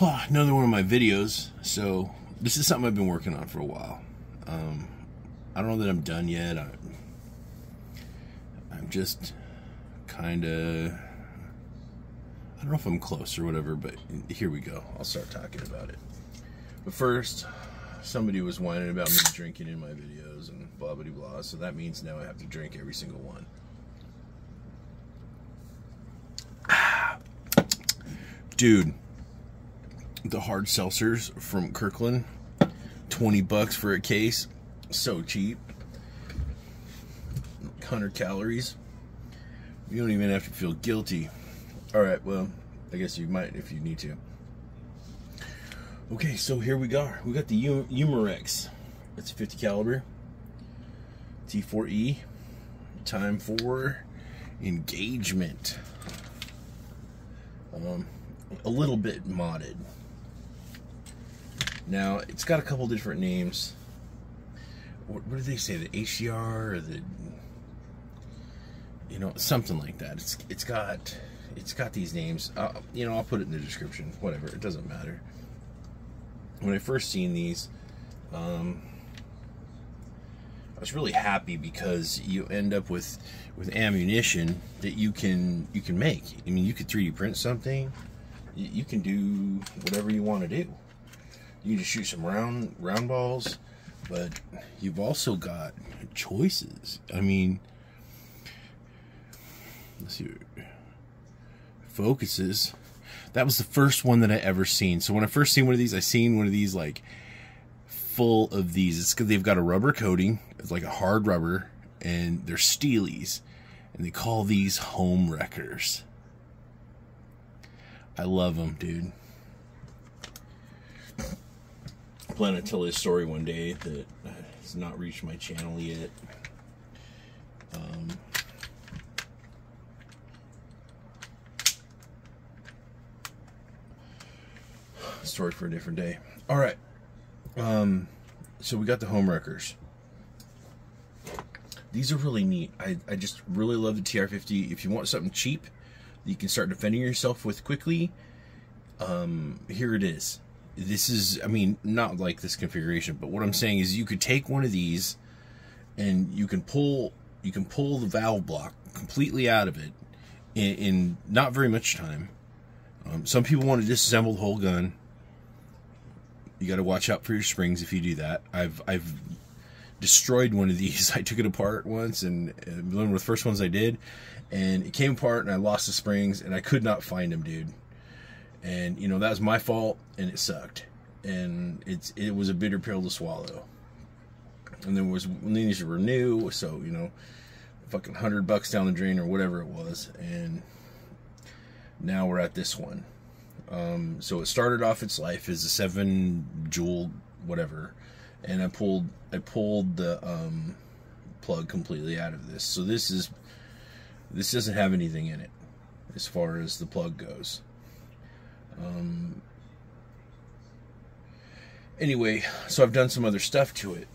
another one of my videos. So this is something I've been working on for a while. Um, I don't know that I'm done yet. I, I'm just kind of. I don't know if I'm close or whatever, but here we go. I'll start talking about it. But first, somebody was whining about me drinking in my videos and blah blah blah. So that means now I have to drink every single one. Dude, the hard seltzers from Kirkland, 20 bucks for a case. So cheap. 100 calories. You don't even have to feel guilty. All right, well, I guess you might if you need to. Okay, so here we go. We got the Umarex. It's 50 caliber. T4E. Time for engagement. Um, a little bit modded. Now, it's got a couple different names. What, what do they say? The HDR or the you know, something like that. It's it's got it's got these names. Uh, you know, I'll put it in the description. Whatever, it doesn't matter. When I first seen these, um, I was really happy because you end up with with ammunition that you can you can make. I mean, you could 3D print something you, can do whatever you want to do. You can just shoot some round round balls, but you've also got choices. I mean, let's see, focuses. That was the first one that I ever seen. So when I first seen one of these, I seen one of these like full of these. It's because they've got a rubber coating. It's like a hard rubber, and they're steelies, and they call these home wreckers. I love them, dude. I plan to tell this story one day that has not reached my channel yet. Um, story for a different day. All right. Um, so we got the home wreckers. These are really neat. I, I just really love the TR50. If you want something cheap, you can start defending yourself with quickly. Um, here it is. This is, I mean, not like this configuration, but what I'm saying is you could take one of these and you can pull, you can pull the valve block completely out of it in, in not very much time. Um, some people want to disassemble the whole gun. You got to watch out for your springs if you do that. I've I've destroyed one of these. I took it apart once, and one of the first ones I did, and it came apart, and I lost the springs, and I could not find them, dude. And you know that was my fault, and it sucked, and it's it was a bitter pill to swallow. And there was these were new, so you know, fucking hundred bucks down the drain or whatever it was, and now we're at this one. Um, so it started off its life as a seven joule whatever and I pulled I pulled the um, plug completely out of this. So this is this doesn't have anything in it as far as the plug goes. Um, anyway, so I've done some other stuff to it.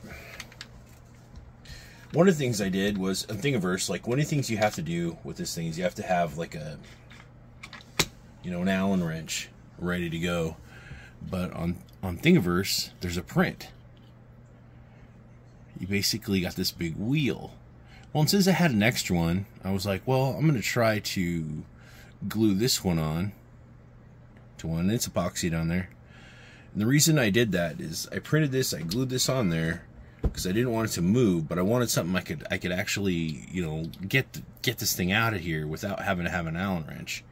One of the things I did was in Thingiverse, like one of the things you have to do with this thing is you have to have like a you know an Allen wrench ready to go. But on on Thingiverse, there's a print you basically got this big wheel. Well, and since I had an extra one, I was like, well, I'm to try to glue this one on to one. It's epoxy on there. And the reason I did that is I printed this, I glued this on there because I didn't want it to move, but I wanted something I could I could actually, you know, get get this thing out of here without having to have an Allen wrench.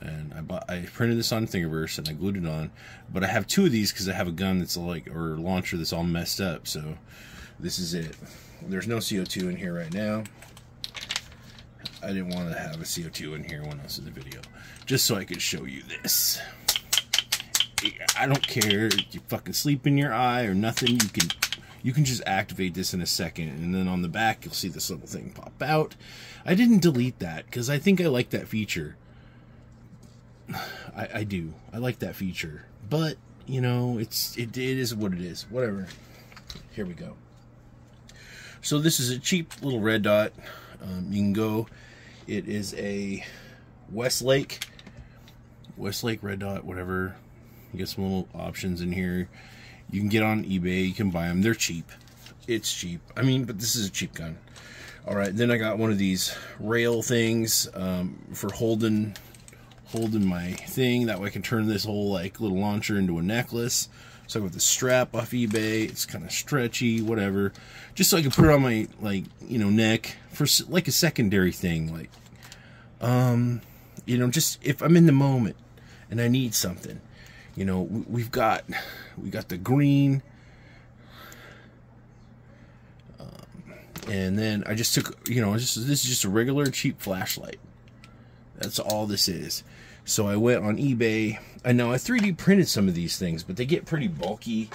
And I bought, I printed this on Thingiverse and I glued it on, but I have two of these because I have a gun that's like or launcher that's all messed up. So this is it. There's no CO2 in here right now. I didn't want to have a CO2 in here when I was in the video. Just so I could show you this. I don't care if you fucking sleep in your eye or nothing. You can you can just activate this in a second. And then on the back, you'll see this little thing pop out. I didn't delete that because I think I like that feature. I, I do. I like that feature. But, you know, it's it, it is what it is. Whatever. Here we go. So this is a cheap little red dot. Um, you can go. It is a Westlake, Westlake red dot, whatever. You get some little options in here. You can get on eBay. You can buy them. They're cheap. It's cheap. I mean, but this is a cheap gun. All right, then I got one of these rail things um, for holding holding my thing. That way I can turn this whole like little launcher into a necklace. So I got the strap off eBay. It's kind of stretchy, whatever. Just so I can put it on my like you know neck for like a secondary thing. Like, um, you know, just if I'm in the moment and I need something, you know, we've got we got the green. Um, and then I just took, you know, just this is just a regular cheap flashlight. That's all this is. So I went on eBay. I know I 3D printed some of these things, but they get pretty bulky.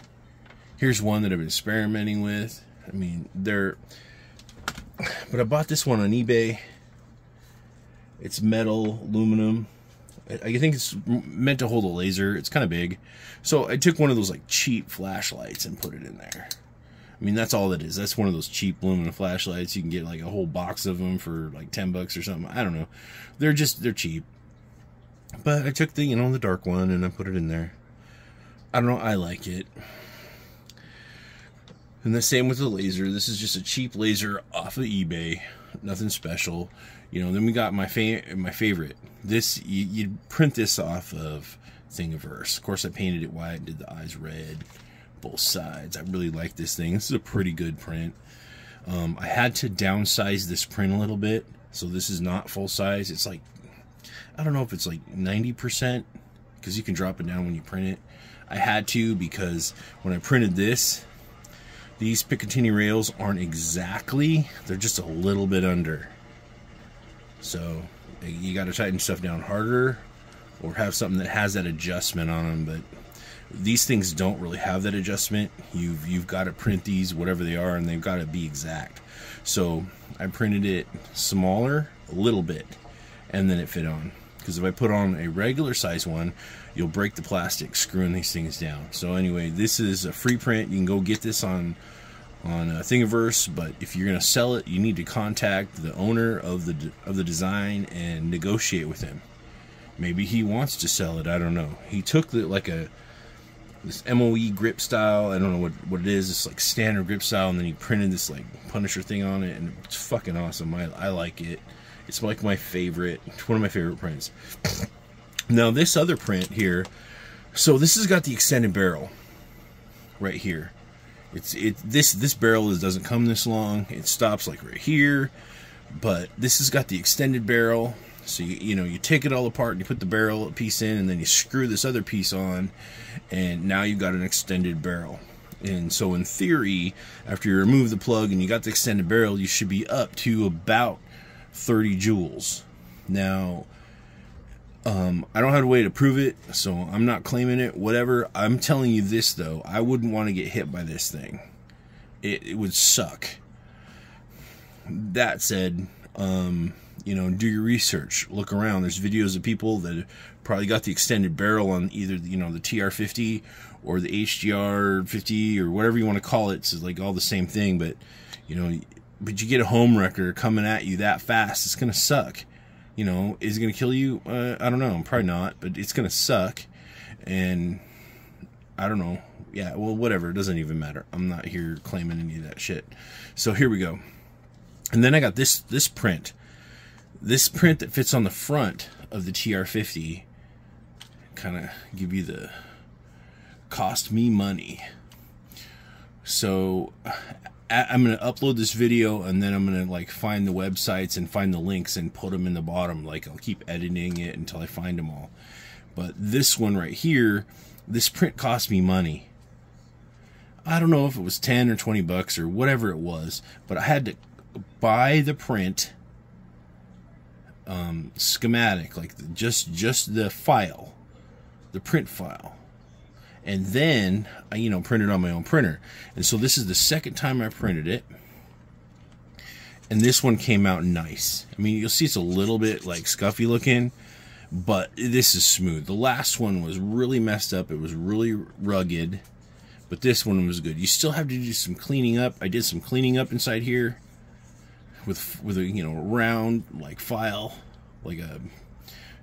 Here's one that I've been experimenting with. I mean, they're... But I bought this one on eBay. It's metal, aluminum. I think it's meant to hold a laser. It's kind of big. So I took one of those like cheap flashlights and put it in there. I mean, that's all it is. That's one of those cheap aluminum flashlights. You can get like a whole box of them for like 10 bucks or something. I don't know. They're just, they're cheap. But I took the, you know, the dark one and I put it in there. I don't know. I like it. And the same with the laser. This is just a cheap laser off of eBay. Nothing special. You know, then we got my fa my favorite. This, you, you print this off of Thingiverse. Of course, I painted it white, and did the eyes red, both sides. I really like this thing. This is a pretty good print. Um, I had to downsize this print a little bit. So this is not full size. It's like I don't know if it's like 90% because you can drop it down when you print it. I had to because when I printed this, these Picatinny rails aren't exactly, they're just a little bit under. So you got to tighten stuff down harder or have something that has that adjustment on them. But these things don't really have that adjustment. You've, you've got to print these, whatever they are, and they've got to be exact. So I printed it smaller, a little bit, and then it fit on because if I put on a regular size one, you'll break the plastic screwing these things down. So anyway, this is a free print. You can go get this on on uh, Thingiverse, but if you're going to sell it, you need to contact the owner of the of the design and negotiate with him. Maybe he wants to sell it. I don't know. He took the like a this MOE grip style. I don't know what what it is. It's like standard grip style, and then he printed this like Punisher thing on it, and it's fucking awesome. I I like it. It's like my favorite, one of my favorite prints. Now this other print here, so this has got the extended barrel right here. It's it this this barrel is, doesn't come this long. It stops like right here, but this has got the extended barrel. So you you know you take it all apart and you put the barrel piece in, and then you screw this other piece on, and now you've got an extended barrel. And so in theory, after you remove the plug and you got the extended barrel, you should be up to about 30 joules. Now, um, I don't have a way to prove it, so I'm not claiming it, whatever. I'm telling you this, though. I wouldn't want to get hit by this thing. It, it would suck. That said, um, you know, do your research. Look around. There's videos of people that probably got the extended barrel on either, you know, the TR50 or the HDR50 or whatever you want to call it. It's like all the same thing, but, you know, but you get a home wrecker coming at you that fast, it's gonna suck. You know, is it gonna kill you? Uh, I don't know, probably not, but it's gonna suck. And I don't know. Yeah, well, whatever. It doesn't even matter. I'm not here claiming any of that shit. So here we go. And then I got this this print. This print that fits on the front of the TR50 kind of give you the cost me money. So I'm going to upload this video and then I'm going to like find the websites and find the links and put them in the bottom. Like I'll keep editing it until I find them all. But this one right here, this print cost me money. I don't know if it was 10 or 20 bucks or whatever it was, but I had to buy the print um, schematic, like just just the file, the print file and then I, you know, printed on my own printer. And so this is the second time I printed it. And this one came out nice. I mean, you'll see it's a little bit like scuffy looking, but this is smooth. The last one was really messed up. It was really rugged, but this one was good. You still have to do some cleaning up. I did some cleaning up inside here with with a you know round like file, like a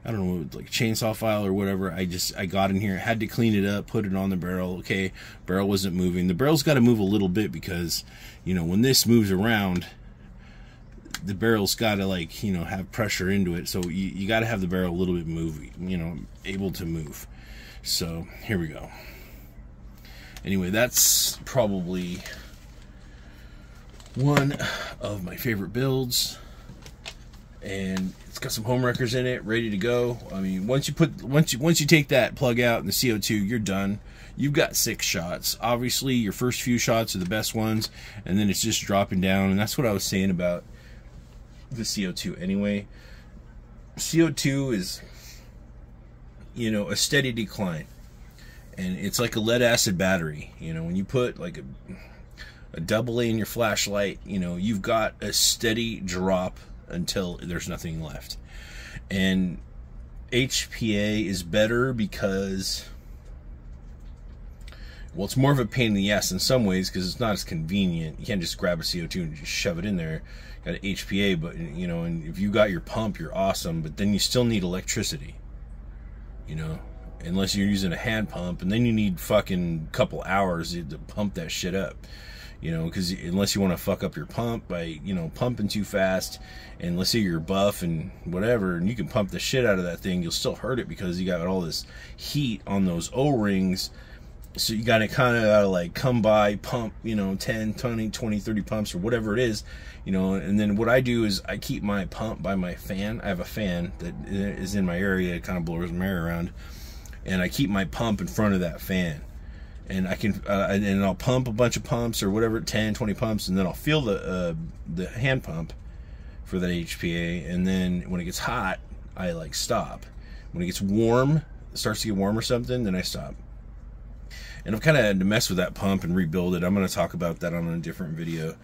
I don't know, like chainsaw file or whatever. I just I got in here, had to clean it up, put it on the barrel. Okay, barrel wasn't moving. The barrel's got to move a little bit because, you know, when this moves around, the barrel's got to like you know have pressure into it. So you, you got to have the barrel a little bit move, you know, able to move. So here we go. Anyway, that's probably one of my favorite builds and it's got some home wreckers in it ready to go. I mean once you put once you once you take that plug out and the co2 you're done. You've got six shots. Obviously your first few shots are the best ones and then it's just dropping down and that's what i was saying about the co2 anyway. Co2 is you know a steady decline and it's like a lead acid battery. You know when you put like a a double A in your flashlight, you know, you've got a steady drop until there's nothing left. And HPA is better because well, it's more of a pain in the ass in some ways because it's not as convenient. You can't just grab a CO2 and just shove it in there. Got an HPA, but you know, and if you got your pump, you're awesome. But then you still need electricity. You know, unless you're using a hand pump, and then you need fucking couple hours to pump that shit up you know, because unless you want to fuck up your pump by, you know, pumping too fast, and let's say you're buff and whatever, and you can pump the shit out of that thing, you'll still hurt it because you got all this heat on those O-rings. So you got to kind of like come by, pump, you know, 10, 20, 20, 30 pumps or whatever it is, you know, and then what I do is I keep my pump by my fan. I have a fan that is in my area, it kind of blows my air around, and I keep my pump in front of that fan and I can uh, and I'll pump a bunch of pumps or whatever 10 20 pumps and then I'll feel the uh, the hand pump for that HPA and then when it gets hot I like stop. When it gets warm it starts to get warm or something then I stop. And I've kind of had to mess with that pump and rebuild it. I'm going to talk about that on a different video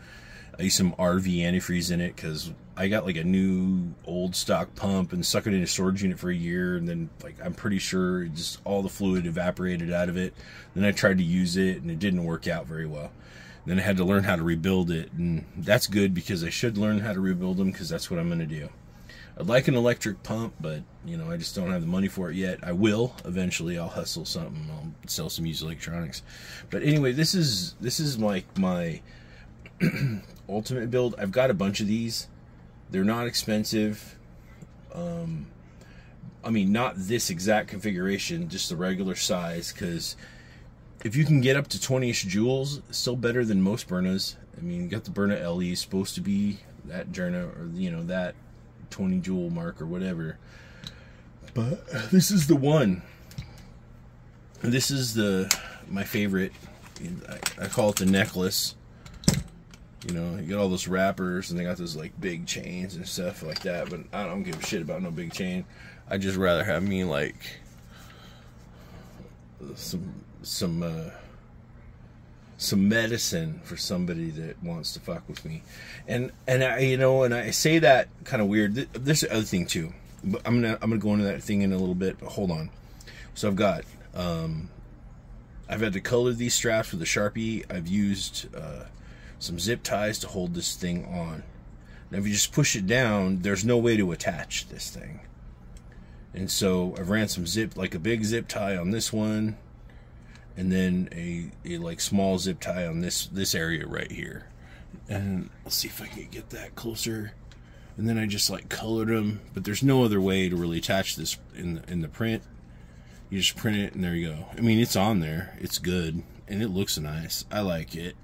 I use some RV antifreeze in it because I got like a new old stock pump and stuck it in a storage unit for a year, and then like I'm pretty sure just all the fluid evaporated out of it. Then I tried to use it and it didn't work out very well. Then I had to learn how to rebuild it, and that's good because I should learn how to rebuild them because that's what I'm going to do. I'd like an electric pump, but you know I just don't have the money for it yet. I will eventually. I'll hustle something. I'll sell some used electronics. But anyway, this is this is like my ultimate build. I've got a bunch of these. They're not expensive. Um, I mean, not this exact configuration, just the regular size. Because if you can get up to 20ish joules, still better than most Byrnas. I mean, you got the Byrna LE, supposed to be that Jerna or you know that 20 joule mark or whatever. But this is the one. This is the my favorite. I, I call it the necklace you know, you got all those wrappers and they got those like big chains and stuff like that. But I don't give a shit about no big chain. I just rather have me like some some uh, some medicine for somebody that wants to fuck with me. And and I you know and I say that kind of weird. There's the other thing too. But I'm gonna I'm gonna go into that thing in a little bit. But hold on. So I've got um, I've had to color these straps with a sharpie. I've used uh, some zip ties to hold this thing on. Now, if you just push it down, there's no way to attach this thing. And so I've ran some zip, like a big zip tie on this one, and then a, a like small zip tie on this this area right here. And let's see if I can get that closer. And then I just like colored them, but there's no other way to really attach this in the, in the print. You just print it and there you go. I mean, it's on there. It's good and it looks nice. I like it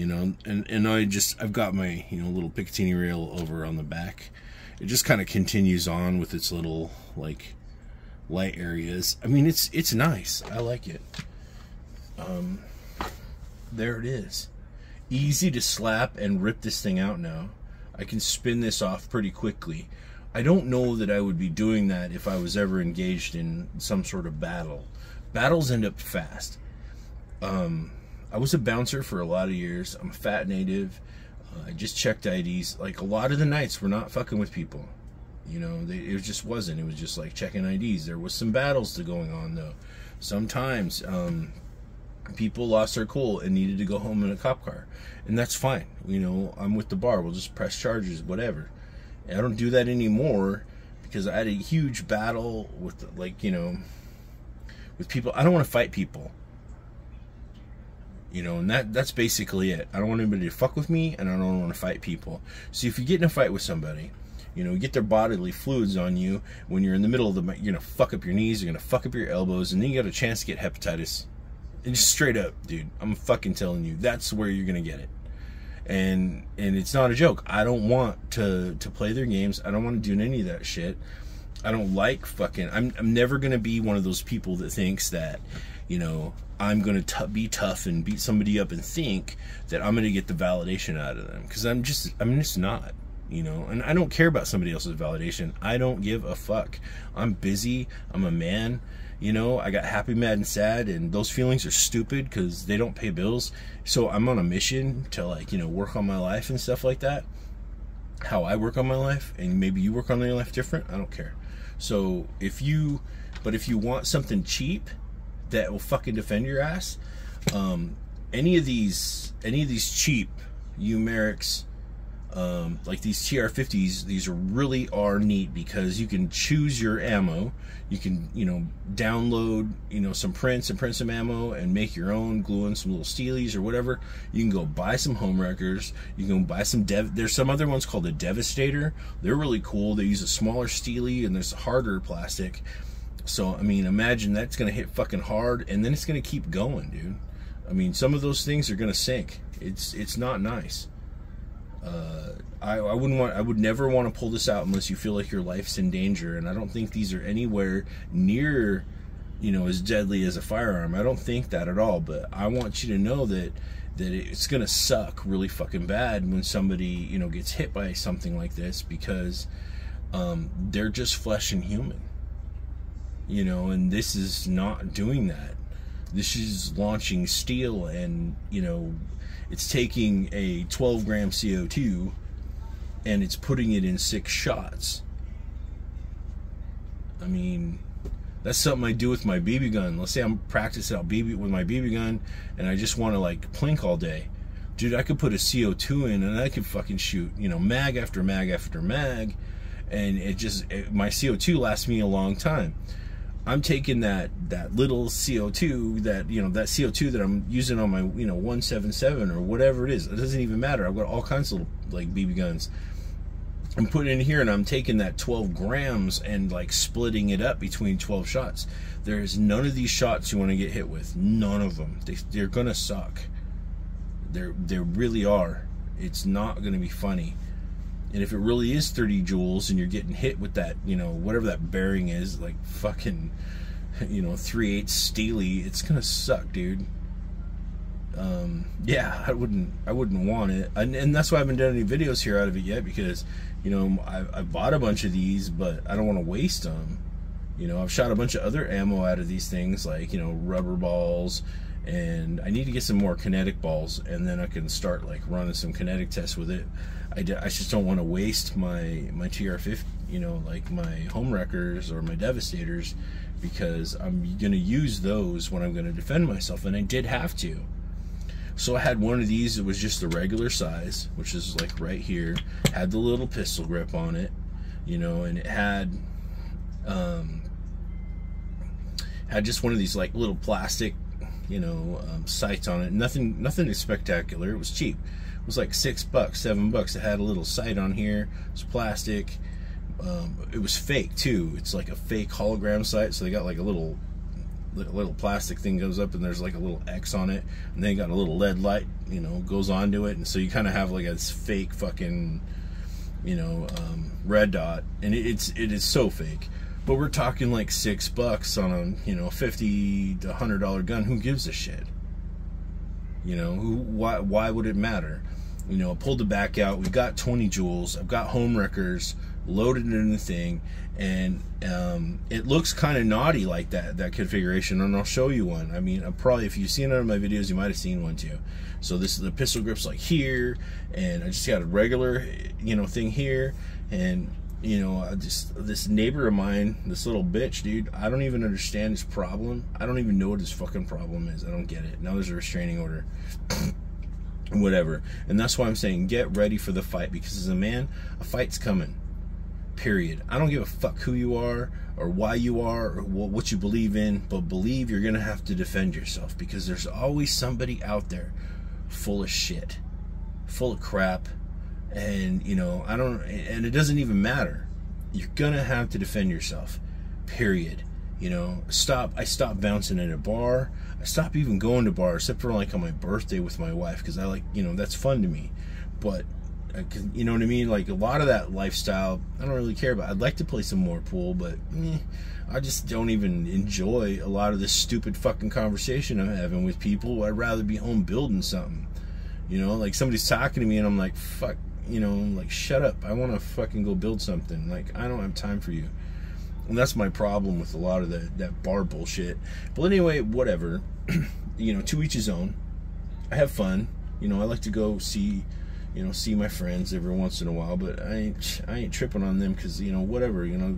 you know and and i just i've got my you know little picatinny rail over on the back. It just kind of continues on with its little like light areas. I mean it's it's nice. I like it. Um there it is. Easy to slap and rip this thing out now. I can spin this off pretty quickly. I don't know that i would be doing that if i was ever engaged in some sort of battle. Battles end up fast. Um I was a bouncer for a lot of years. I'm a fat native. Uh, I just checked IDs. Like a lot of the nights, we're not fucking with people. You know, they, it just wasn't. It was just like checking IDs. There was some battles to going on though. Sometimes um, people lost their cool and needed to go home in a cop car, and that's fine. You know, I'm with the bar. We'll just press charges, whatever. And I don't do that anymore because I had a huge battle with like you know with people. I don't want to fight people. You know, and that that's basically it. I don't want anybody to fuck with me, and I don't want to fight people. So if you get in a fight with somebody, you know, get their bodily fluids on you when you're in the middle of the, you're gonna fuck up your knees, you're gonna fuck up your elbows, and then you got a chance to get hepatitis. And just straight up, dude, I'm fucking telling you, that's where you're gonna get it. And and it's not a joke. I don't want to to play their games. I don't want to do any of that shit. I don't like fucking. I'm I'm never gonna be one of those people that thinks that, you know, I'm gonna be tough and beat somebody up and think that I'm gonna get the validation out of them because I'm just I'm just not. You know, and I don't care about somebody else's validation. I don't give a fuck. I'm busy. I'm a man. You know, I got happy, mad, and sad, and those feelings are stupid because they don't pay bills. So I'm on a mission to like, you know, work on my life and stuff like that. How I work on my life, and maybe you work on your life different. I don't care. So if you, but if you want something cheap that will fucking defend your ass, um, any of these, any of these cheap Umarex, um, like these TR50s, these really are neat because you can choose your ammo. You can, you know, download, you know, some prints and print some ammo and make your own, glue in some little steelies or whatever. You can go buy some home wreckers. You can buy some dev. There's some other ones called the Devastator. They're really cool. They use a smaller steely and there's harder plastic. So I mean, imagine that's gonna hit fucking hard, and then it's gonna keep going, dude. I mean, some of those things are gonna sink. It's it's not nice. Uh, I, I wouldn't want I would never want to pull this out unless you feel like your life's in danger and I don't think these are anywhere near you know as deadly as a firearm I don't think that at all but I want you to know that that it's gonna suck really fucking bad when somebody you know gets hit by something like this because um, they're just flesh and human you know and this is not doing that this is launching steel and you know it's taking a 12 gram CO2 and it's putting it in six shots. I mean, that's something I do with my BB gun. Let's say I'm practicing out BB with my BB gun and I just want to like plink all day. Dude, I could put a CO2 in and I could fucking shoot, you know, mag after mag after mag and it just it, my CO2 lasts me a long time. I'm taking that that little CO2 that you know that CO2 that I'm using on my you know 177 or whatever it is. It doesn't even matter. I've got all kinds of like BB guns. I'm putting in here and I'm taking that 12 grams and like splitting it up between 12 shots. There's none of these shots you want to get hit with. None of them. They, they're gonna suck. They're they really are. It's not gonna be funny. And if it really is 30 joules and you're getting hit with that, you know, whatever that bearing is, like fucking, you know, 3 8 steely, it's gonna suck, dude. Um, yeah, I wouldn't, I wouldn't want it, and, and, that's why I haven't done any videos here out of it yet because, you know, I, I bought a bunch of these, but I don't want to waste them. You know, I've shot a bunch of other ammo out of these things, like you know, rubber balls, and I need to get some more kinetic balls, and then I can start like running some kinetic tests with it. I, I just don't want to waste my my TR50, you know, like my home wreckers or my devastators, because I'm gonna use those when I'm gonna defend myself, and I did have to. So I had one of these. It was just the regular size, which is like right here. Had the little pistol grip on it, you know, and it had um, had just one of these like little plastic, you know, um, sights on it. Nothing, nothing spectacular. It was cheap was like six bucks, seven bucks. It had a little sight on here. It's plastic. Um, it was fake too. It's like a fake hologram sight. So they got like a little little plastic thing goes up and there's like a little X on it, and then got a little LED light, you know, goes onto it, and so you kind of have like a fake fucking, you know, um, red dot, and it, it's it is so fake. But we're talking like six bucks on a you know fifty to hundred dollar gun. Who gives a shit? You know, who, why, why would it matter? You know, I pulled the back out. We've got 20 joules. I've got home wreckers loaded in the thing, and um, it looks kind of naughty like that that configuration. And I'll show you one. I mean, I probably if you've seen it of my videos, you might have seen one too. So this is the pistol grips like here, and I just got a regular, you know, thing here, and you know, I just this neighbor of mine, this little bitch, dude. I don't even understand his problem. I don't even know what his fucking problem is. I don't get it. Now there's a restraining order. Whatever. And that's why I'm saying get ready for the fight because as a man, a fight's coming. Period. I don't give a fuck who you are or why you are or what you believe in, but believe you're going to have to defend yourself because there's always somebody out there full of shit, full of crap, and you know, I don't and it doesn't even matter. You're going to have to defend yourself. Period. You know, stop I stopped bouncing at a bar. I stopped even going to bars except for like on my birthday with my wife because I like, you know, that's fun to me. But you know what I mean? Like a lot of that lifestyle, I don't really care about. I'd like to play some more pool, but eh, I just don't even enjoy a lot of this stupid fucking conversation I'm having with people. I'd rather be home building something. You know, like somebody's talking to me and I'm like, fuck, you know, like shut up. I want to fucking go build something. Like I don't have time for you. And that's my problem with a lot of the, that bar bullshit. But anyway, whatever. you know, to each his own. I have fun. You know, I like to go see you know, see my friends every once in a while, but I ain't, I ain't tripping on them because, you know, whatever, you know.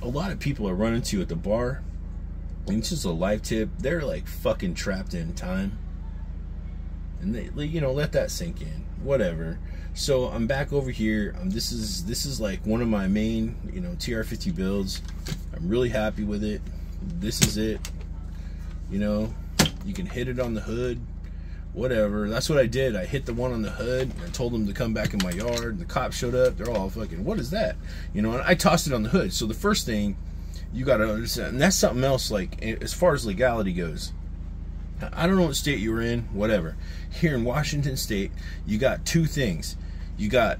A lot of people I run into at the bar, and it's just a life tip, they're like fucking trapped in time. And they, you know, let that sink in. Whatever. So I'm back over here. Um, this is this is like one of my main, you know, TR50 builds. I'm really happy with it. This is it. You know, you can hit it on the hood whatever. That's what I did. I hit the one on the hood and I told them to come back in my yard. The cops showed up. They're all fucking, what is that? You know, and I tossed it on the hood. So the first thing you got to understand, and that's something else, like as far as legality goes. I don't know what state you were in, whatever. Here in Washington state, you got two things. You got,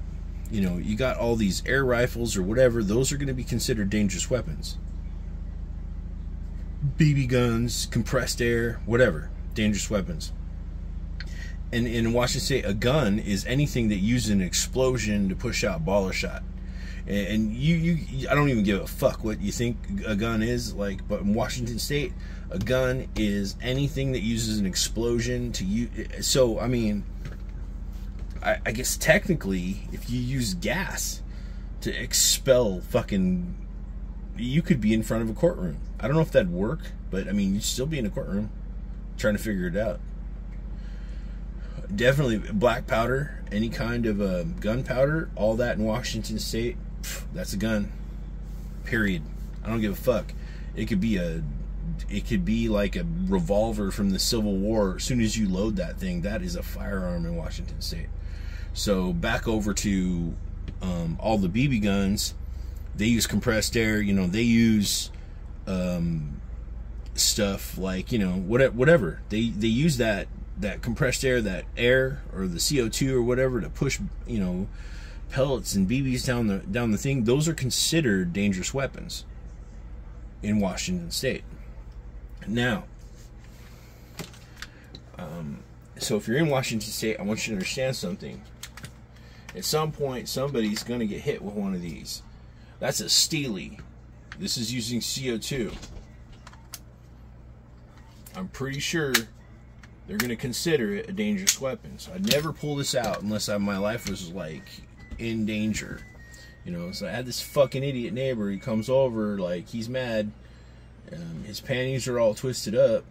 you know, you got all these air rifles or whatever. Those are going to be considered dangerous weapons. BB guns, compressed air, whatever, dangerous weapons And in Washington State, a gun is anything that uses an explosion to push out ball or shot. And you, you, I don't even give a fuck what you think a gun is like. But in Washington State, a gun is anything that uses an explosion to use. So I mean, I, I guess technically, if you use gas to expel fucking, you could be in front of a courtroom. I don't know if that'd work, but I mean, you'd still be in a courtroom trying to figure it out definitely black powder, any kind of uh, gunpowder, all that in Washington State, that's a gun. Period. I don't give a fuck. It could be a, it could be like a revolver from the Civil War. As soon as you load that thing, that is a firearm in Washington State. So back over to um, all the BB guns, they use compressed air. You know, they use um, stuff like you know whatever they they use that that compressed air, that air or the CO2 or whatever to push, you know, pellets and BBs down the down the thing, those are considered dangerous weapons in Washington State. Now, um, so if you're in Washington State, I want you to understand something. At some point, somebody's going to get hit with one of these. That's a steely. This is using CO2. I'm pretty sure they're going to consider it a dangerous weapon. So I'd never pull this out unless I, my life was like in danger. You know, so I had this fucking idiot neighbor. He comes over like he's mad. Um, his panties are all twisted up,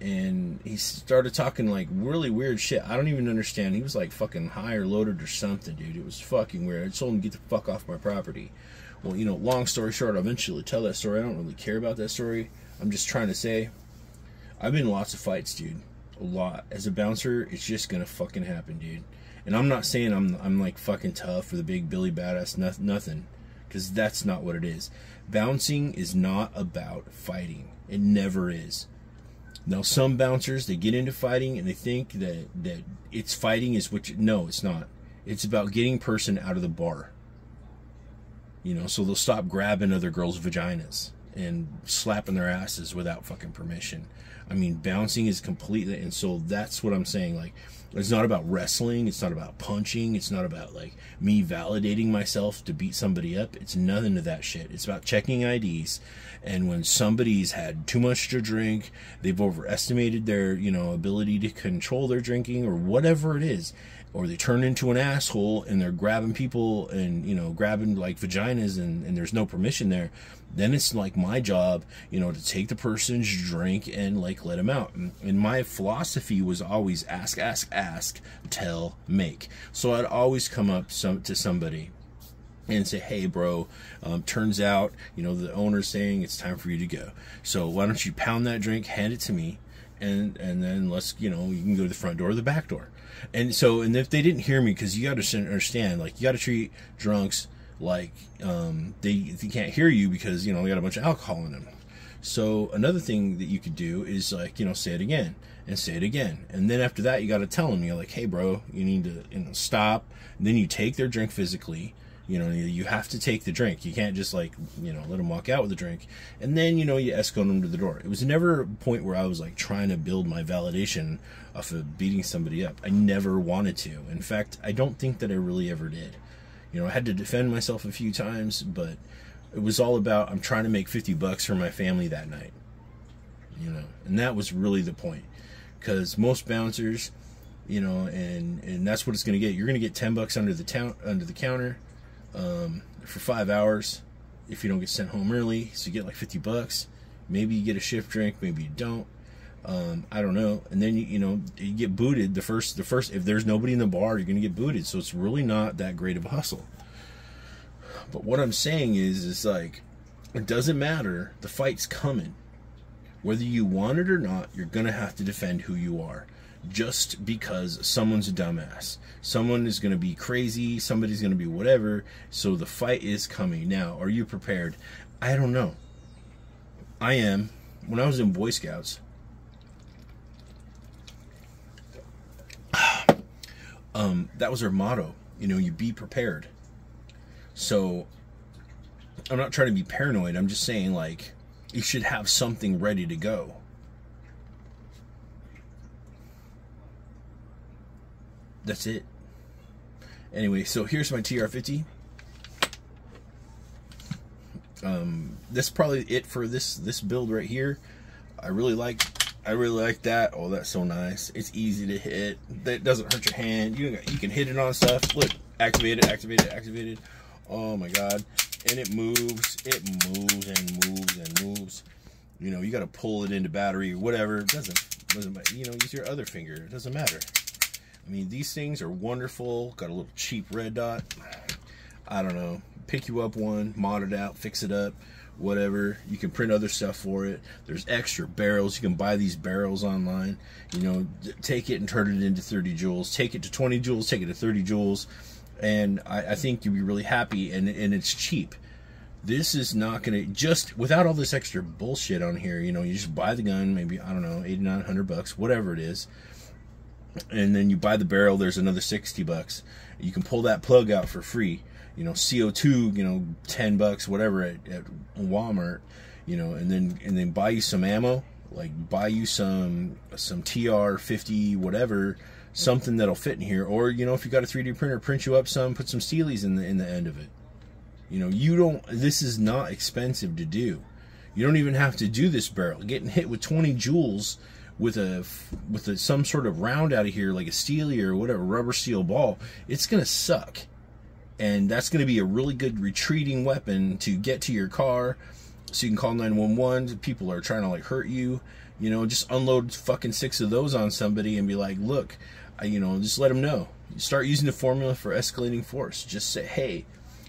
and he started talking like really weird shit. I don't even understand. He was like fucking high or loaded or something, dude. It was fucking weird. I told him to get the fuck off my property. Well, you know, long story short, I'll eventually tell that story. I don't really care about that story. I'm just trying to say, I've been in lots of fights, dude a lot. As a bouncer, it's just gonna fucking happen, dude. And I'm not saying I'm I'm like fucking tough or the big Billy badass, no, nothing, because that's not what it is. Bouncing is not about fighting. It never is. Now, some bouncers they get into fighting and they think that that it's fighting is which no, it's not. It's about getting person out of the bar. You know, so they'll stop grabbing other girls' vaginas and slapping their asses without fucking permission. I mean, bouncing is completely, and so that's what I'm saying. Like, it's not about wrestling. It's not about punching. It's not about like me validating myself to beat somebody up. It's nothing of that shit. It's about checking IDs. And when somebody's had too much to drink, they've overestimated their, you know, ability to control their drinking or whatever it is, or they turn into an asshole and they're grabbing people and, you know, grabbing like vaginas and, and there's no permission there then it's like my job, you know, to take the person's drink and like let them out. And my philosophy was always ask, ask, ask, tell, make. So I'd always come up some, to somebody and say, "Hey, bro, um, turns out you know the owner's saying it's time for you to go. So why don't you pound that drink, hand it to me, and and then let's you know you can go to the front door or the back door." And so, and if they didn't hear me, because you got to understand, like you got to treat drunks like um, they they can't hear you because you know they got a bunch of alcohol in them. So another thing that you could do is like you know say it again and say it again, and then after that you got to tell them you're like, hey bro, you need to you know stop. And then you take their drink physically. You know, you have to take the drink. You can't just like, you know, let them walk out with the drink. And then, you know, you escort them to the door. It was never a point where I was like trying to build my validation off of beating somebody up. I never wanted to. In fact, I don't think that I really ever did. You know, I had to defend myself a few times, but it was all about I'm trying to make 50 bucks for my family that night. You know, and that was really the point. Cuz most bouncers, you know, and and that's what it's going to get. You're going to get 10 bucks under the town under the counter um, for five hours if you don't get sent home early. So you get like 50 bucks. Maybe you get a shift drink, maybe you don't. Um, I don't know. And then you, you know you get booted the first the first if there's nobody in the bar, you're gonna get booted. So it's really not that great of a hustle. But what I'm saying is, is like it doesn't matter. The fight's coming. Whether you want it or not, you're gonna have to defend who you are just because someone's a dumbass. Someone is to be crazy, somebody's to be whatever. So the fight is coming. Now, are you prepared? I don't know. I am. When I was in Boy Scouts, um, that was our motto. You know, you be prepared. So I'm not trying to be paranoid. I'm just saying, like, you should have something ready to go that's it. Anyway, so here's my TR50. Um, that's probably it for this this build right here. I really like I really like that. Oh, that's so nice. It's easy to hit. That doesn't hurt your hand. You you can hit it on stuff. Look, activate it, activate it, activate it. Oh my god. And it moves. It moves and moves and moves. You know, you got to pull it into battery or whatever. It doesn't doesn't you know, use your other finger. It doesn't matter. I mean, these things are wonderful. Got a little cheap red dot. I don't know. Pick you up one, mod it out, fix it up, whatever. You can print other stuff for it. There's extra barrels. You can buy these barrels online. You know, take it and turn it into 30 joules. Take it to 20 joules, take it to 30 joules. And I, I think you'll be really happy. And, and it's cheap. This is not going to, just without all this extra bullshit on here, you know, you just buy the gun, maybe, I don't know, 8900 bucks, whatever it is and then you buy the barrel there's another 60 bucks you can pull that plug out for free you know co2 you know 10 bucks whatever at, at walmart you know and then and then buy you some ammo like buy you some some tr 50 whatever something that'll fit in here. Or you know if you got a 3d printer print you up some put some steelies in the in the end of it. You know you don't this is not expensive to do. You don't even have to do this barrel. Getting hit with 20 joules with a with a, some sort of round out of here, like a steely or whatever rubber steel ball, it's gonna suck, and that's gonna be a really good retreating weapon to get to your car, so you can call 911. People are trying to like hurt you, you know, just unload fucking six of those on somebody and be like, look, I, you know, just let them know. start using the formula for escalating force. Just say, hey,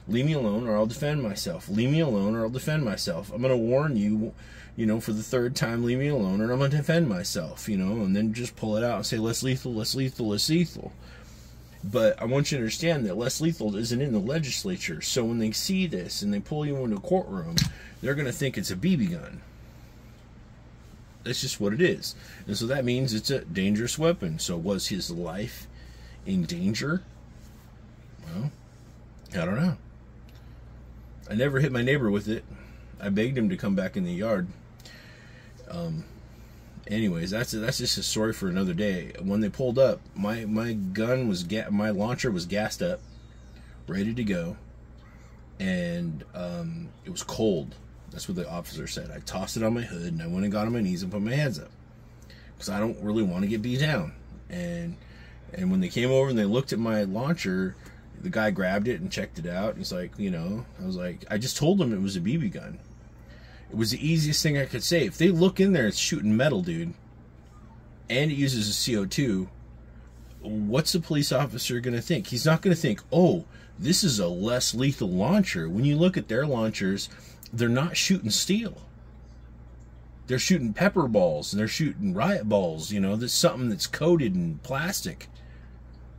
leave me alone or I'll defend myself. Leave me alone or I'll defend myself. I'm gonna warn you you know, for the third time, leave me alone, or I'm going to defend myself, you know, and then just pull it out and say, less lethal, less lethal, less lethal. But I want you to understand that less lethal isn't in the legislature. So when they see this and they pull you into a courtroom, they're going to think it's a BB gun. That's just what it is. And so that means it's a dangerous weapon. So was his life in danger? Well, I don't know. I never hit my neighbor with it. I begged him to come back in the yard. Um, anyways, that's that's just a story for another day. When they pulled up, my my gun was ga- my launcher was gassed up, ready to go, and um, it was cold. That's what the officer said. I tossed it on my hood and I went and got on my knees and put my hands up because I don't really want to get beat down. And and when they came over and they looked at my launcher, the guy grabbed it and checked it out. He's like, you know, I was like, I just told him it was a BB gun. It was the easiest thing I could say. If they look in there, it's shooting metal, dude, and it uses a CO2. What's the police officer going to think? He's not going to think, oh, This is a less lethal launcher. When you look at their launchers, they're not shooting steel. They're shooting pepper balls and they're shooting riot balls. You know, there's something that's coated in plastic.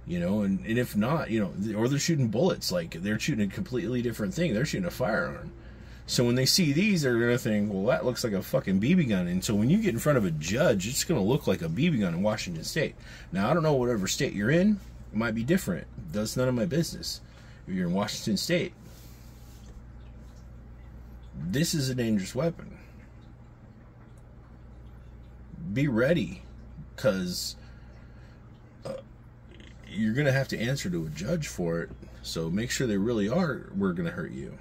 You know, and, and if not, you know, or they're shooting bullets. Like they're shooting a completely different thing. They're shooting a firearm. So when they see these, they're gonna think, well, that looks like a fucking BB gun. And so when you get in front of a judge, it's gonna look like a BB gun in Washington State. Now I don't know whatever state you're in, it might be different. That's none of my business. If you're in Washington State, this is a dangerous weapon. Be ready, because uh, you're gonna have to answer to a judge for it. So make sure they really are. We're gonna hurt you.